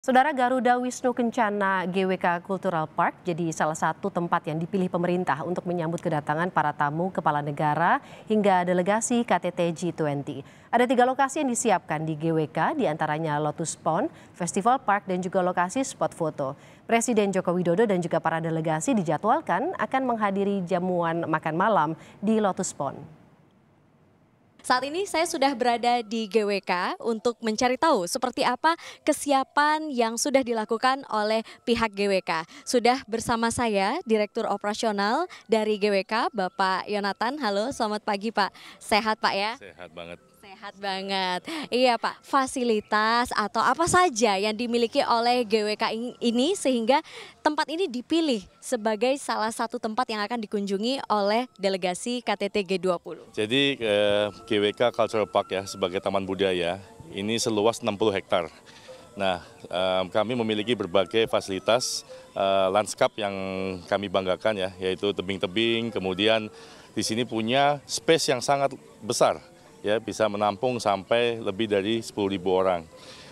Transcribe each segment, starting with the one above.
Saudara Garuda Wisnu Kencana GWK Cultural Park jadi salah satu tempat yang dipilih pemerintah untuk menyambut kedatangan para tamu kepala negara hingga delegasi KTT G20. Ada tiga lokasi yang disiapkan di GWK, di antaranya Lotus Pond, Festival Park, dan juga lokasi spot foto. Presiden Joko Widodo dan juga para delegasi dijadwalkan akan menghadiri jamuan makan malam di Lotus Pond. Saat ini saya sudah berada di GWK untuk mencari tahu seperti apa kesiapan yang sudah dilakukan oleh pihak GWK. Sudah bersama saya Direktur Operasional dari GWK, Bapak Yonatan. Halo, selamat pagi Pak. Sehat Pak ya? Sehat banget. Sehat banget. Iya Pak, fasilitas atau apa saja yang dimiliki oleh GWK ini sehingga tempat ini dipilih sebagai salah satu tempat yang akan dikunjungi oleh delegasi KTT G20. Jadi eh, GWK Cultural Park ya sebagai taman budaya ini seluas 60 hektar. Nah, eh, kami memiliki berbagai fasilitas eh, lanskap yang kami banggakan ya, yaitu tebing-tebing, kemudian di sini punya space yang sangat besar ya bisa menampung sampai lebih dari 10.000 orang.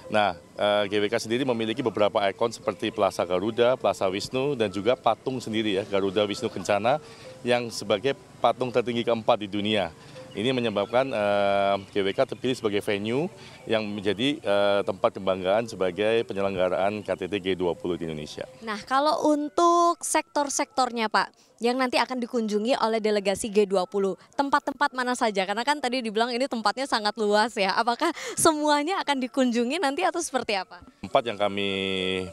Nah, eh, GWK sendiri memiliki beberapa ikon seperti Plaza Garuda, Plaza Wisnu, dan juga patung sendiri ya, Garuda Wisnu Kencana yang sebagai patung tertinggi keempat di dunia. Ini menyebabkan uh, eh, GWK terpilih sebagai venue yang menjadi uh, tempat kebanggaan sebagai penyelenggaraan KTT G20 di Indonesia. Nah, kalau untuk sektor-sektornya Pak, yang nanti akan dikunjungi oleh delegasi G20. Tempat-tempat mana saja? Karena kan tadi dibilang ini tempatnya sangat luas ya. Apakah semuanya akan dikunjungi nanti atau seperti apa? Tempat yang kami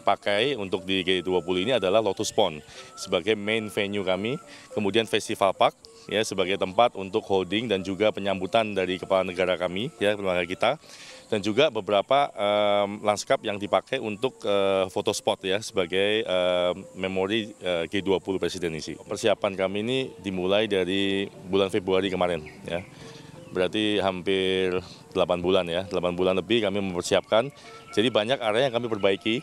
pakai untuk di G20 ini adalah Lotus Pond sebagai main venue kami. Kemudian Festival Park ya sebagai tempat untuk holding dan juga penyambutan dari kepala negara kami ya lembaga kita dan juga beberapa um, lanskap yang dipakai untuk uh, foto spot ya sebagai uh, memori uh, G20 Presiden ini. Persiapan kami ini dimulai dari bulan Februari kemarin ya. Berarti hampir 8 bulan ya, 8 bulan lebih kami mempersiapkan. Jadi banyak area yang kami perbaiki.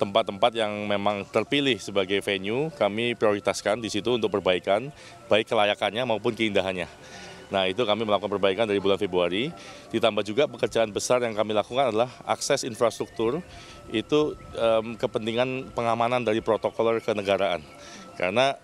Tempat-tempat yang memang terpilih sebagai venue kami prioritaskan di situ untuk perbaikan baik kelayakannya maupun keindahannya. Nah itu kami melakukan perbaikan dari bulan Februari. Ditambah juga pekerjaan besar yang kami lakukan adalah akses infrastruktur itu kepentingan pengamanan dari protokol kenegaraan. Karena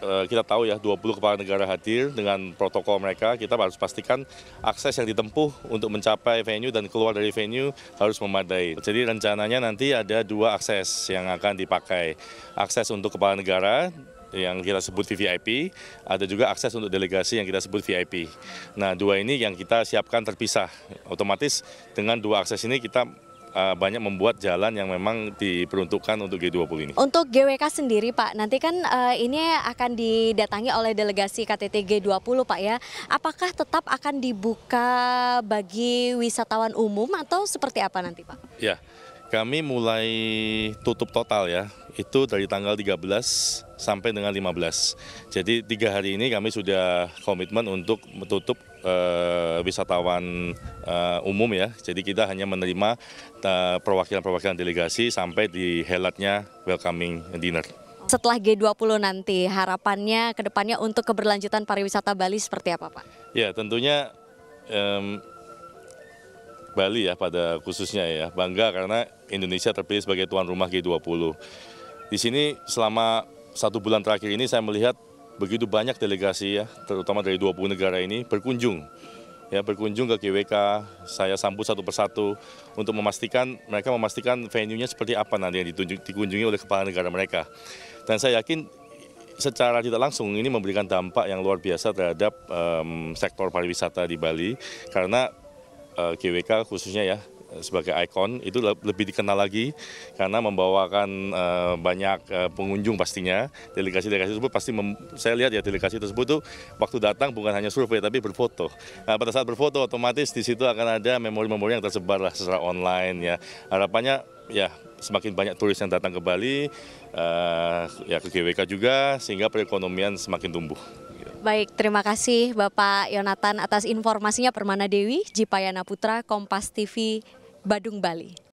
kita tahu ya 20 kepala negara hadir dengan protokol mereka, kita harus pastikan akses yang ditempuh untuk mencapai venue dan keluar dari venue harus memadai. Jadi rencananya nanti ada dua akses yang akan dipakai. Akses untuk kepala negara yang kita sebut VVIP, ada juga akses untuk delegasi yang kita sebut VIP. Nah, dua ini yang kita siapkan terpisah. Otomatis dengan dua akses ini kita uh, banyak membuat jalan yang memang diperuntukkan untuk G20 ini. Untuk GWK sendiri Pak, nanti kan uh, ini akan didatangi oleh delegasi KTT G20 Pak ya. Apakah tetap akan dibuka bagi wisatawan umum atau seperti apa nanti Pak? Ya, kami mulai tutup total ya, itu dari tanggal 13 sampai dengan 15. Jadi tiga hari ini kami sudah komitmen untuk menutup uh, wisatawan uh, umum ya. Jadi kita hanya menerima eh, perwakilan-perwakilan delegasi sampai di helatnya welcoming dinner. Setelah G20 nanti harapannya ke depannya untuk keberlanjutan pariwisata Bali seperti apa Pak? Ya tentunya um, Bali ya pada khususnya ya bangga karena Indonesia terpilih sebagai tuan rumah G20. Di sini selama satu bulan terakhir ini saya melihat begitu banyak delegasi ya, terutama dari 20 negara ini berkunjung ya berkunjung ke GWK, saya sambut satu persatu untuk memastikan mereka memastikan venue-nya seperti apa nanti yang dikunjungi oleh kepala negara mereka. Dan saya yakin secara tidak langsung ini memberikan dampak yang luar biasa terhadap um, sektor pariwisata di Bali karena uh, GWK khususnya ya sebagai ikon itu lebih dikenal lagi karena membawakan uh, banyak uh, pengunjung pastinya. Delegasi-delegasi tersebut pasti saya lihat ya delegasi tersebut tuh waktu datang bukan hanya survei tapi berfoto. Nah, pada saat berfoto otomatis di situ akan ada memori-memori yang tersebar lah secara online ya. Harapannya ya semakin banyak turis yang datang ke Bali uh, ya ke GWK juga sehingga perekonomian semakin tumbuh. Baik, terima kasih Bapak Yonatan atas informasinya. Permana Dewi, Jipayana Putra, Kompas TV, Badung, Bali.